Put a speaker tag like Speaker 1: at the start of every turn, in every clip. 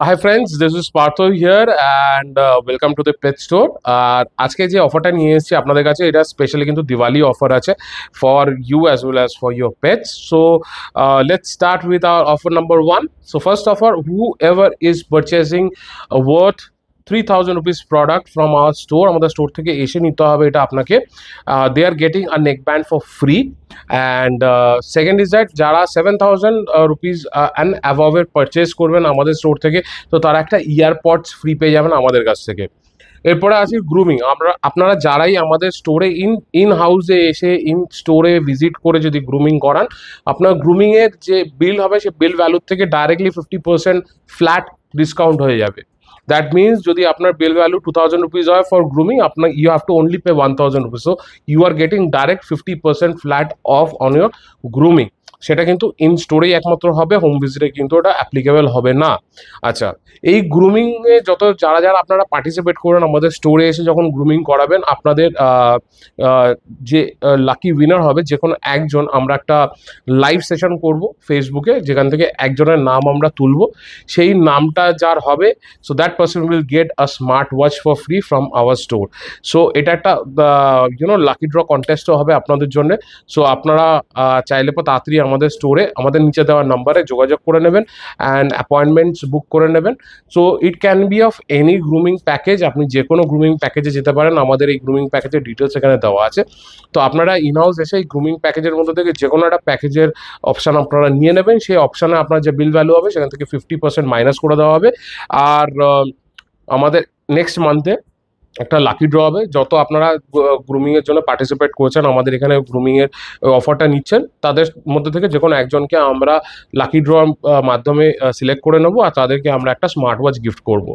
Speaker 1: Hi friends this is Partha here and welcome to the pet store আর আজকে যে অফারটা নিয়ে এসেছি আপনাদের কাছে, এটা স্পেশালি কিন্তু দিওয়ালি অফার আছে for you as well as for your pets so let's start with our offer number one so first offer whoever is purchasing worth three thousand rupees product from our store আমাদের store থেকে এসে নিতে হবে, এটা আপনাকে। They are getting a neck band for free and second is that যারা seven thousand rupees and অ্যাভাবের purchase করবেন আমাদের স্টোর থেকে, তো তারা একটা ইয়ারপডস ফ্রি পেয়ে যাবেন আমাদের কাছ থেকে। এরপরে আসি গ্রুমিং আমরা, আপনারা যারাই আমাদের স্টোরে ইন ইন হাউসে এসে ইন স্টোরে ভিজিট করে যদি গ্রুমিং করান, আপনার গ্রুমিংয়ের যে বিল হবে, সে বিল ভ্যালুর থেকে directly fifty percent flat discount হয়ে যাবে। দ্যাট মিনস যদি আপনার bill value two thousand rupees হয় ফর গ্রুমিং আপনার you have to only pay one thousand rupees so you are getting direct fifty percent flat off on your grooming সেটা কিন্তু in স্টোরেই একমাত্র হবে হোম ভিজিটে কিন্তু ওটা অ্যাপ্লিকেবল হবে না। আচ্ছা এই গ্রুমিংয়ে যত যারা যারা আপনারা পার্টিসিপেট করেন আমাদের স্টোরে এসে যখন গ্রুমিং করাবেন, আপনাদের যে লাকি উইনার হবে, যে কোনো একজন আমরা একটা লাইভ সেশন করব ফেসবুকে যেখান থেকে একজনের নাম আমরা তুলব। সেই নামটা যার হবে so that person will get a smart watch for free from our store so এটা একটা ইউনো লাকি ড্র কন্টেস্টও হবে আপনাদের জন্য। সো আপনারা চাইলে পর তাড়াতাড়ি আমাদের স্টোরে আমাদের নিচে দেওয়ার নাম্বারে যোগাযোগ করে নেবেন অ্যান্ড অ্যাপয়েন্টমেন্টস বুক করে নেবেন। So it can be of any grooming package আপনি যে কোনো গ্রুমিং প্যাকেজে যেতে পারেন, আমাদের এই গ্রুমিং প্যাকেজের ডিটেলস এখানে দেওয়া আছে। তো আপনারা ইনহাউস এসে এই গ্রুমিং প্যাকেজের মধ্যে থেকে যে কোনো একটা প্যাকেজের অপশান আপনারা নিয়ে নেবেন, সেই অপশানে আপনার যে বিল ভ্যালু হবে, সেখান থেকে ফিফটি পার্সেন্ট মাইনাস করে দেওয়া হবে। আর আমাদের নেক্সট মান্থে একটা লাকি ড্র হবে। যত আপনারা গ্রুমিংয়ের জন্য পার্টিসিপেট করছেন, আমাদের এখানে গ্রুমিংয়ের অফারটা নিচ্ছেন, তাদের মধ্যে থেকে যে কোনো একজনকে আমরা লাকি ড্র মাধ্যমে সিলেক্ট করে নেব আর তাদেরকে আমরা একটা স্মার্ট ওয়াচ গিফট করব।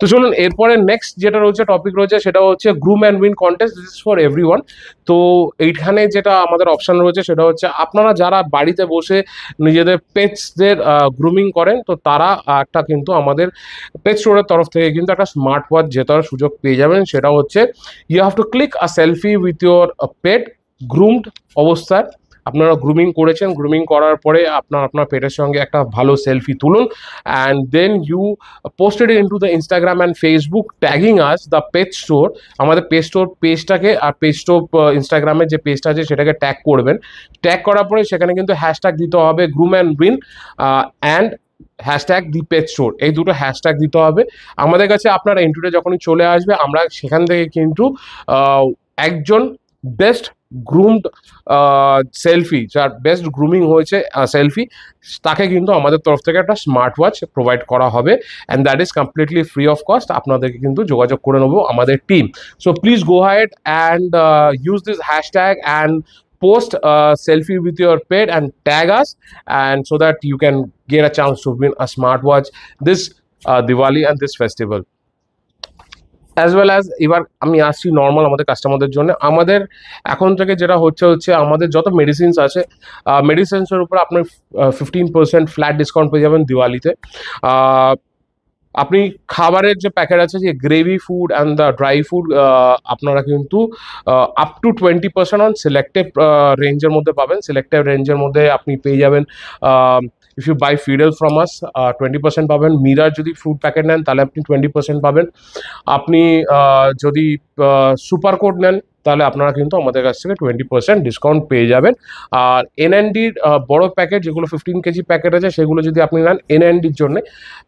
Speaker 1: তো চলুন, এরপরে নেক্সট যেটা রয়েছে টপিক রয়েছে, সেটা হচ্ছে groom and win contest this is for every তো এইখানে যেটা আমাদের অপশান রয়েছে, সেটা হচ্ছে আপনারা যারা বাড়িতে বসে নিজেদের পেটসদের গ্রুমিং করেন, তো তারা একটা কিন্তু আমাদের পেট স্টোরের তরফ থেকে কিন্তু একটা স্মার্ট ওয়াচ জেতার সুযোগ পেয়ে যাবেন। সেটা হচ্ছে you have to click a selfie with your pet groomed অবস্থায় আপনারা গ্রুমিং করেছেন গ্রুমিং করার পরে আপনার আপনার পেটের সঙ্গে একটা ভালো সেলফি তুলুন। And then you posted in to the Instagram and Facebook tagging us the page store আমাদের পেজ স্টোর পেজটাকে আর পেজ স্টোর ইনস্টাগ্রামের যে পেজটা আছে, সেটাকে ট্যাগ করবেন। ট্যাগ করার পরে সেখানে কিন্তু হ্যাশট্যাগ দিতে হবে groom and win and hashtag the page store এই দুটো হ্যাশট্যাগ দিতে হবে। আমাদের কাছে আপনার এন্ট্রিটা যখনই চলে আসবে, আমরা সেখান থেকে কিন্তু একজন বেস্ট গ্রুমড সেলফি যার বেস্ট গ্রুমিং হয়েছে সেলফি তাকে কিন্তু আমাদের তরফ থেকে একটা স্মার্ট ওয়াচ প্রোভাইড করা হবে। And that is completely free of cost আপনাদেরকে কিন্তু যোগাযোগ করে নেব আমাদের team so please go ahead and use this hashtag and post a selfie with your pet and tag us and so that you can get a chance to win a smartwatch this uh, Diwali and this festival. As well as এবার আমি আসছি normal আমাদের কাস্টমারদের জন্য আমাদের এখন থেকে যেটা হচ্ছে হচ্ছে আমাদের যত মেডিসিনস আছে মেডিসিনসের উপর আপনি ফিফটিন পার্সেন্ট ফ্ল্যাট ডিসকাউন্ট পেয়ে যাবেন দিওয়ালিতে। আপনি খাবারের যে প্যাকেট আছে, যে gravy food and the dry food আপনারা কিন্তু up to twenty percent on selected রেঞ্জের মধ্যে পাবেন। সিলেক্টেড রেঞ্জের মধ্যে আপনি পেয়ে যাবেন ইফ ইউ বাই ফিডেল ফ্রম আস টোয়েন্টি পার্সেন্ট পাবেন। মিরার যদি ফুড প্যাকেট নেন, তাহলে আপনি টোয়েন্টি পার্সেন্ট পাবেন। আপনি যদি সুপার কোড নেন তাহলে আপনারা কিন্তু আমাদের কাছ থেকে টোয়েন্টি পার্সেন্ট ডিসকাউন্ট পেয়ে যাবেন। আর এনএনডির বড় প্যাকেট যেগুলো ফিফটিন কেজি প্যাকেট আছে, সেগুলো যদি আপনি নেন এনএনডির জন্যে,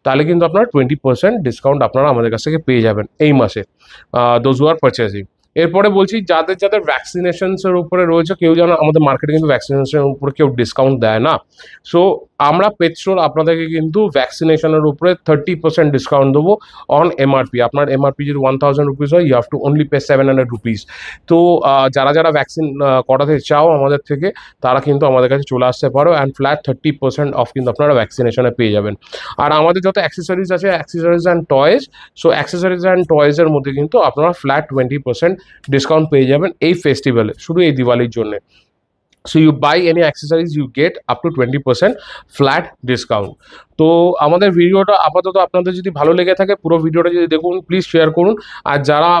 Speaker 1: তাহলে কিন্তু আপনারা টোয়েন্টি পার্সেন্ট ডিসকাউন্ট আপনারা আমাদের কাছ থেকে পেয়ে যাবেন এই মাসে দোজ আর পারচেজিং এরপরে বলছি, যাদের যাদের ভ্যাকসিনেশনসের উপরে রয়েছে, কেউ যেন আমাদের মার্কেটে কিন্তু ভ্যাকসিনেশনের উপরে কেউ ডিসকাউন্ট দেয় না। সো আমরা পেট্রোল আপনাদেরকে কিন্তু ভ্যাকসিনেশনের উপরে থার্টি পার্সেন্ট ডিসকাউন্ট দেবো অন এমআরপি আপনার এমআরপি যদি ওয়ান থাউজেন্ড রুপিস হয় you have to only pay seven hundred rupees তো যারা যারা ভ্যাকসিন করাতে চাও আমাদের থেকে, তারা কিন্তু আমাদের কাছে চলে আসতে পারো and flat thirty percent off কিন্তু আপনারা ভ্যাকসিনেশনে পেয়ে যাবেন। আর আমাদের যত অ্যাক্সেসরিজ আছে accessories and toys so accessories and টয়েসের মধ্যে কিন্তু আপনারা ফ্ল্যাট টোয়েন্টি পার্সেন্ট ডিসকাউন্ট পেয়ে যাবেন এই ফেস্টিভ্যালে শুধু এই দিওয়ালির জন্যে। So you buy any accessories you get up to twenty percent flat discount তো আমাদের ভিডিওটা আপাতত আপনাদের যদি ভালো লেগে থাকে, পুরো ভিডিওটা যদি দেখুন প্লিজ শেয়ার করুন। আর যারা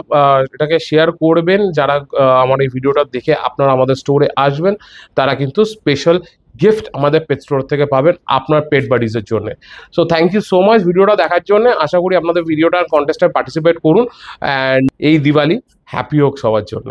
Speaker 1: এটাকে শেয়ার করবেন, যারা আমার এই ভিডিওটা দেখে আপনারা আমাদের স্টোরে আসবেন, তারা কিন্তু স্পেশাল গিফট আমাদের পেট স্টোর থেকে পাবেন আপনার পেট বাডিজের জন্য। So thank you so much ভিডিওটা দেখার জন্য। আশা করি আপনাদের ভিডিওটার কন্টেস্টে পার্টিসিপেট করুন। অ্যান্ড এই দিওয়ালি হ্যাপি হোক সবার জন্য।